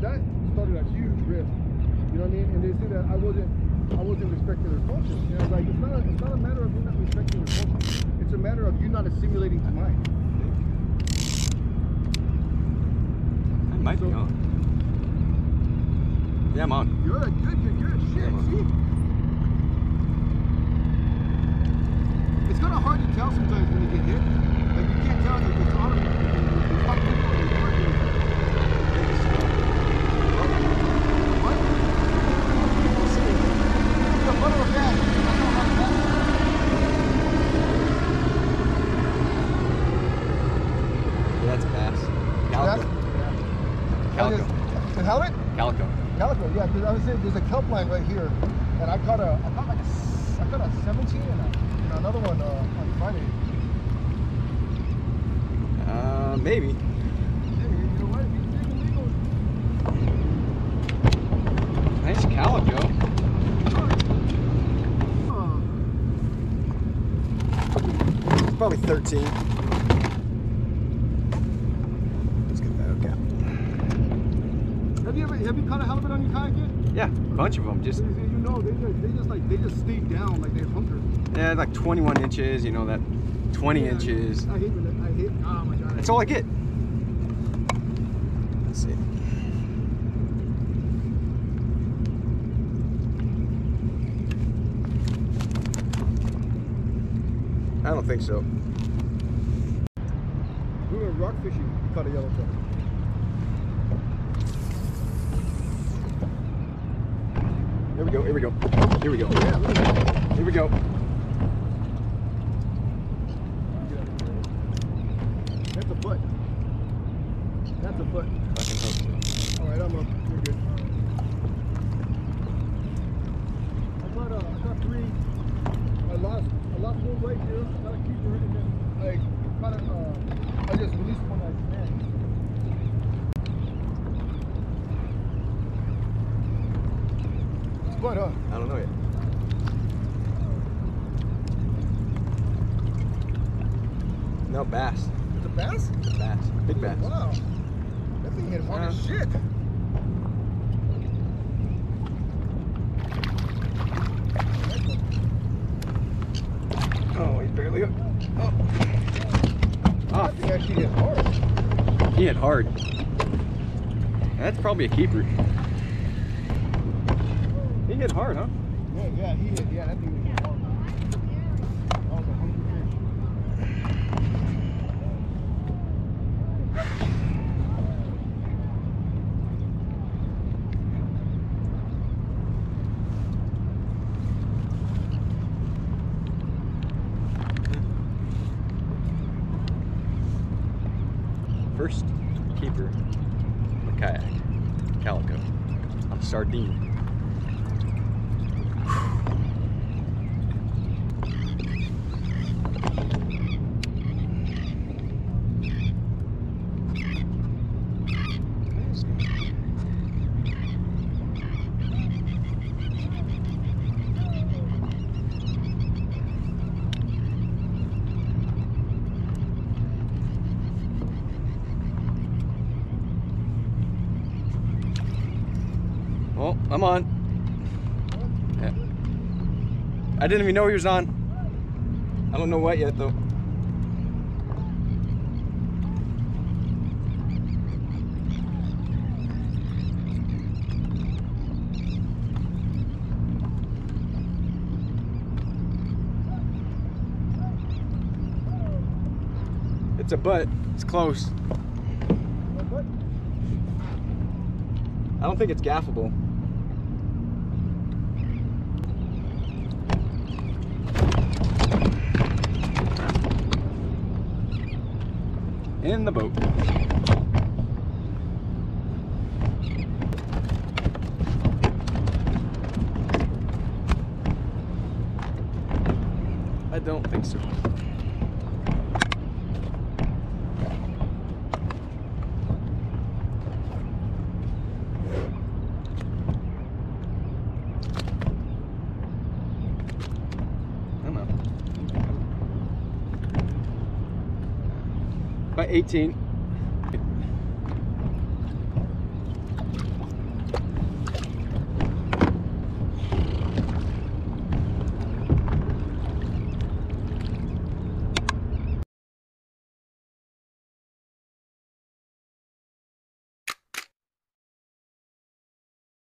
that started a huge rift. You know what I mean? And they say that I wasn't I wasn't respecting their culture. You know, like it's not a, it's not a matter of you not respecting their culture. It's a matter of you not assimilating to mine. I might be So- on. Yeah, I'm on. You're a good, good, good shit. See? It's kind of hard to tell sometimes when you get hit. Like you can't tell like it's on. It's not people in the work. What? We'll see. The butter of that. That's not like that. Yeah, that's a bass. Calico. Yeah. Calico. The helmet? Calico. Calico, yeah, because I was saying there's a kelp line right here, and I caught a, I caught like a, I caught a 17 and, a, and another one uh, on Friday. Uh, maybe. Hey, you know what? These big illegals. Nice calico. It's probably 13. Let's get that okay. Have you ever have you caught a halibut on your kayak yet? Yeah, a bunch of them. Just You know, they just, they just like they just stay down like they're hunters. yeah, like 21 inches. You know that 20 Yeah, inches. I hate when it- I hate. Oh my god. That's all I get. Let's see. I don't think so. We were rock fishing. Caught a yellowtail. Here we go. Here we go. Here we go. Yeah, look at that. Here we go. That's a foot. That's a foot. Hook. All right, I'm up. You're good. I caught, uh, I caught three. I lost, I lost one right here. Got a keeper, and then I caught a, uh, I just released one I It's quite huh? I don't know yet. No bass. It's a bass? Bass. Big bass. Wow. That thing hit hard as ah. shit. Oh, he's barely up. Oh. That ah. thing actually hit hard. He hit hard. That's probably a keeper. He hit hard, huh? Yeah, yeah, he hit, yeah, that thing hit hard. That was a hungry fish. First keeper the kayak, calico, on sardine. Oh, I'm on. Yeah. I didn't even know he was on. I don't know what yet though. It's a butt. It's close. I don't think it's gaffable. In the boat. I don't think so. About 18.